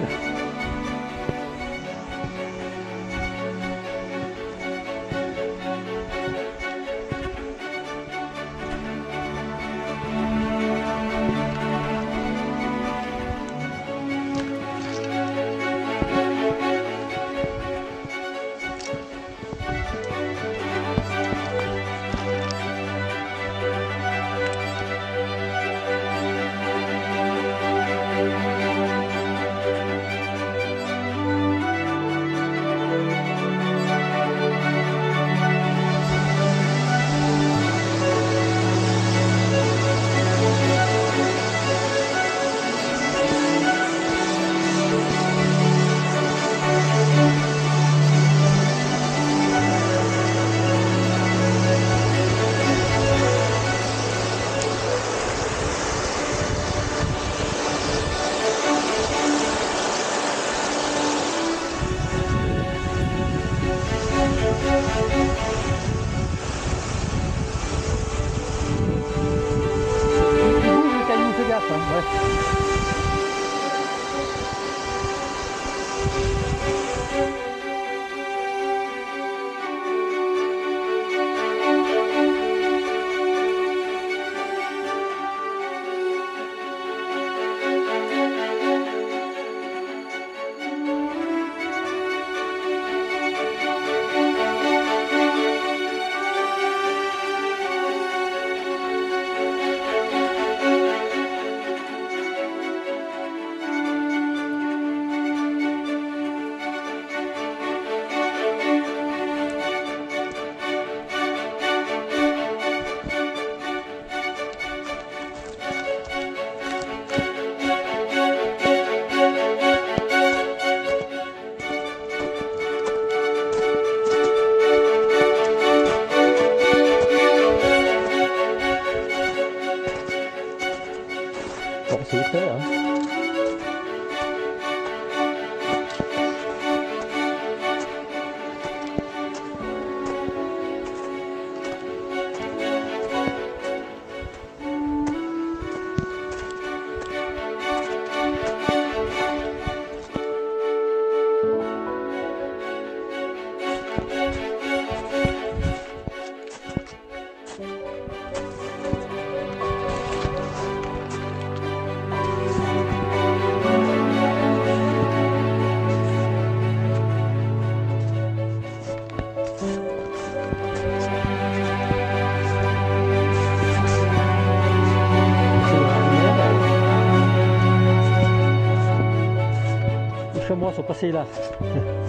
的。see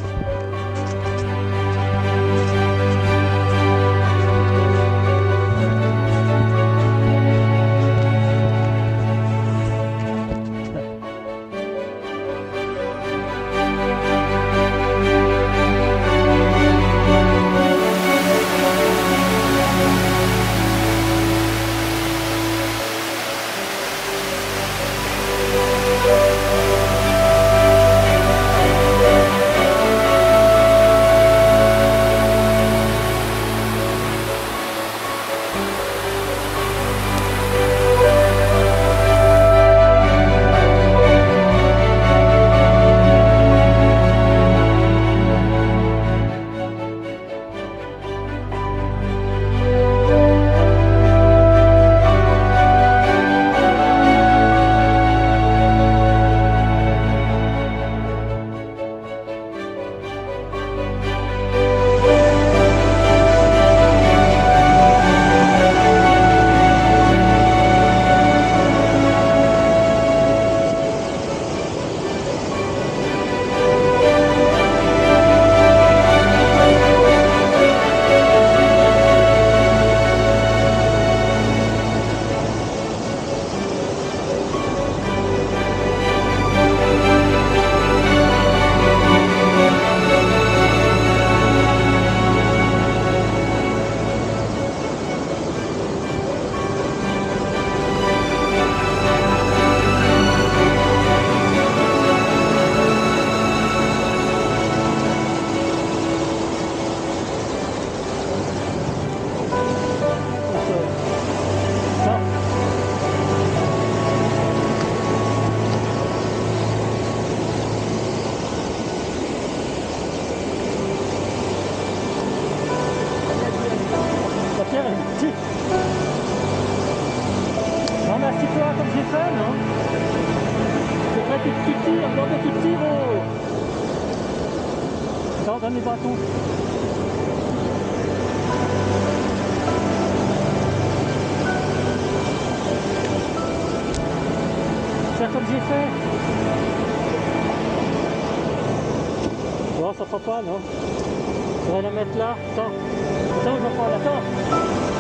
attendez tout petit, vous Ça, donne les bâtons. Comme j'ai fait. Bon, ça fera pas, non On va la mettre là. Attends, attends, je vais prendre, attends.